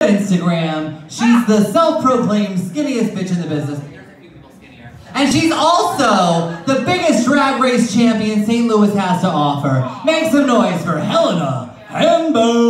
Instagram. She's the self-proclaimed skinniest bitch in the business. And she's also the biggest drag race champion St. Louis has to offer. Make some noise for Helena Handbag!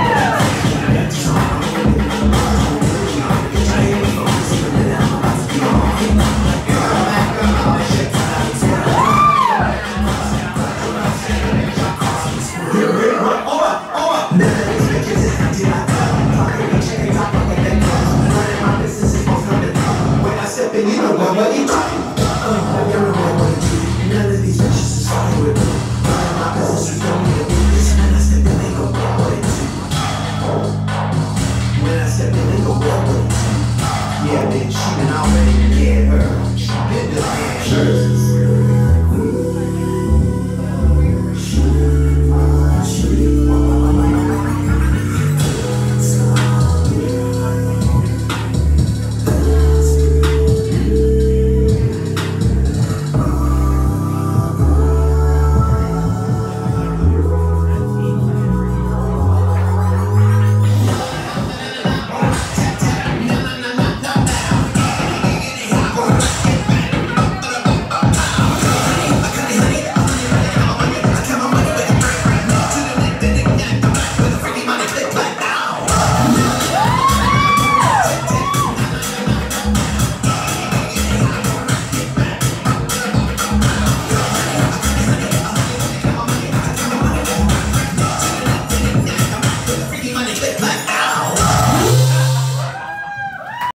and you. I do. None of these bitches is fine with me. Mind my business, we don't need gon' get what it. When I gon' get. Yeah, bitch, you been already.